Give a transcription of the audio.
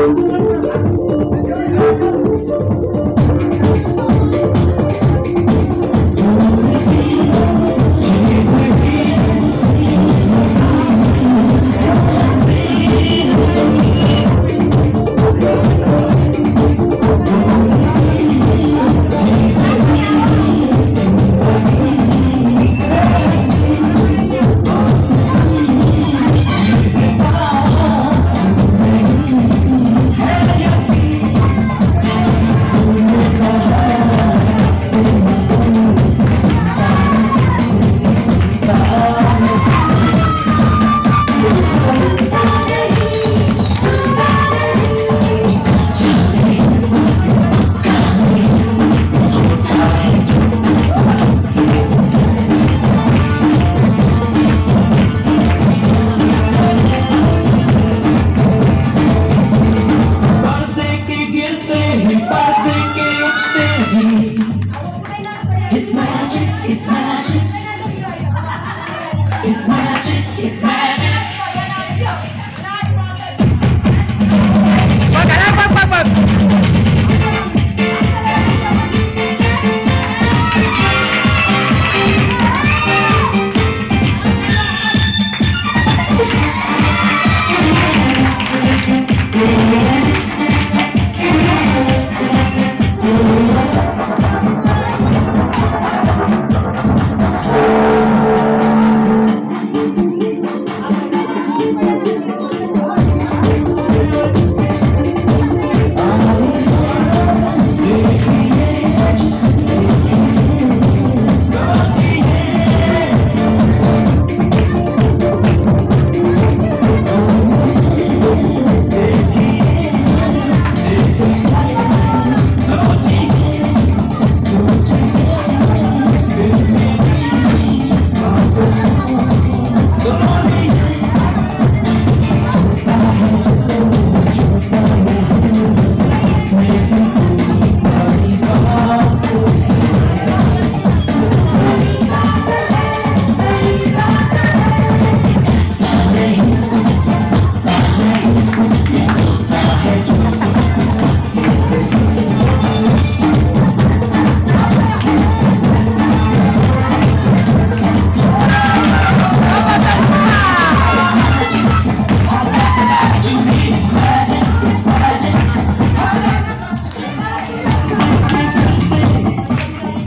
Thank you. It's magic, it's magic It's magic, it's magic